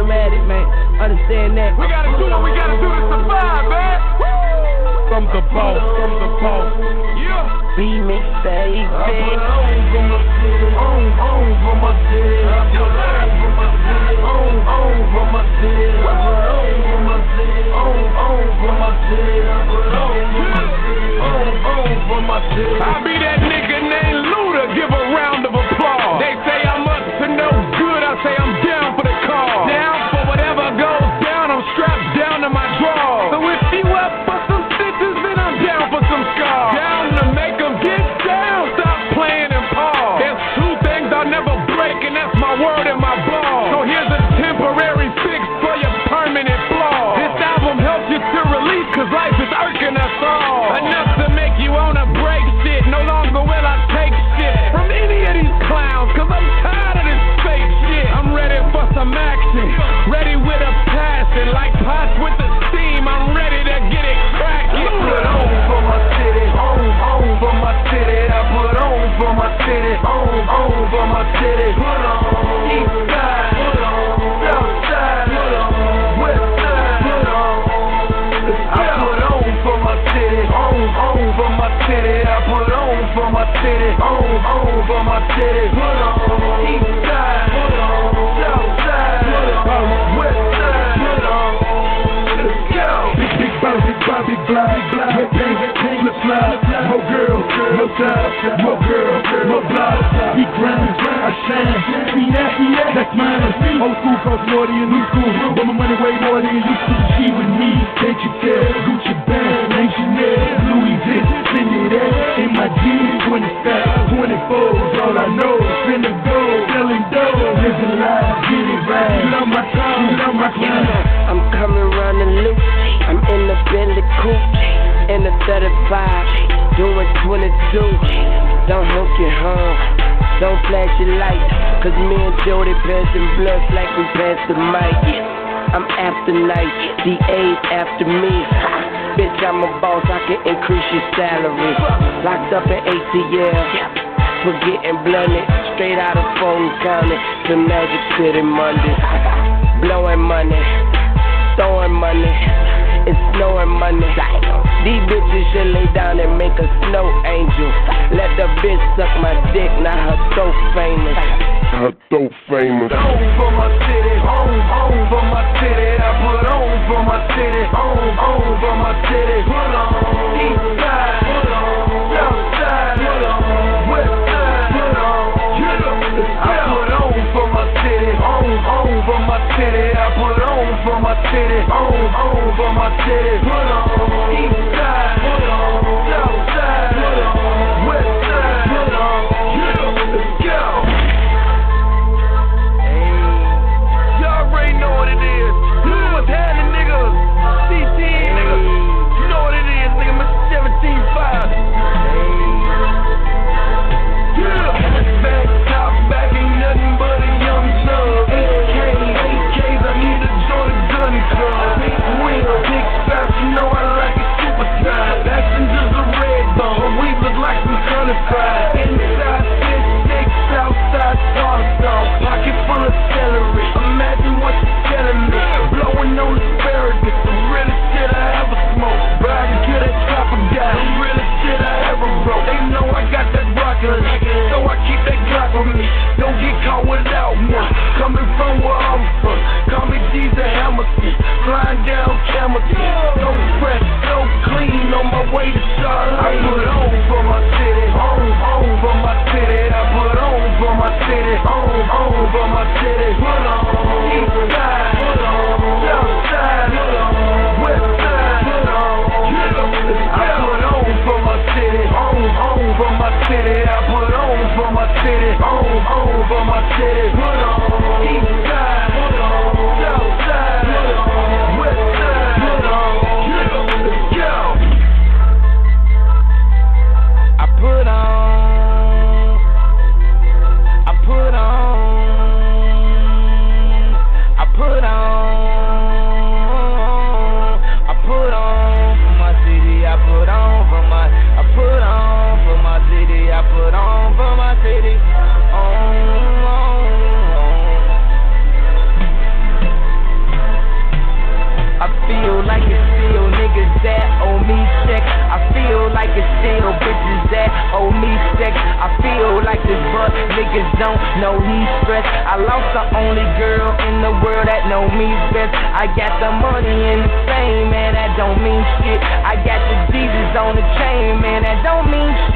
automatic, man. Understand that. We gotta do what we gotta do to survive, man. From the boss, from the boss. Yeah. Remix, baby. I put on for my city, on, on for my city. I put on for my city, on, on for my city. I put on for my city, on, on for my city. I put on for my city, on, on for my city. I be city, on, on for my city. Put on east. Big, big flip fly. More girls, more style, more girls, more block. We grind, I shine. See that, see that, that's mine. Old school costs more than new school, but my money way more than you used to. She with me, can't you tell? Gucci bag, ain't Chanel, jeans, 25, 24, all I know. Spin the gold, selling dough, living life, get it right. Love my car, love my climate. I'm coming round the loop. I'm in the Bentley coupe, in the 35, doing 22. Don't hook your home, don't flash your light, cause me and Jody passing bloods like we passed the mic. I'm after night, DA's after me. Bitch, I'm a boss, I can increase your salary. Locked up in ATL, for getting blunted. Straight out of Fulton County to Magic City Monday. Blowing money throwing money. It's snowing money. These bitches should lay down and make a snow angel. Let the bitch suck my dick, now her throat famous. Her throat famous. On for my city, on, on for my city. I put on for my city, on, on. My. I put on for my city, on, on for my city. I put on for my city, on, on for my city. Put on for my niggas that owe me sex. I feel like it's still bitches that owe me sex. I feel like this but niggas don't know he stress. I lost the only girl in the world that know me best. I got the money and the fame, man, that don't mean shit. I got the Jesus on the chain, man, that don't mean shit.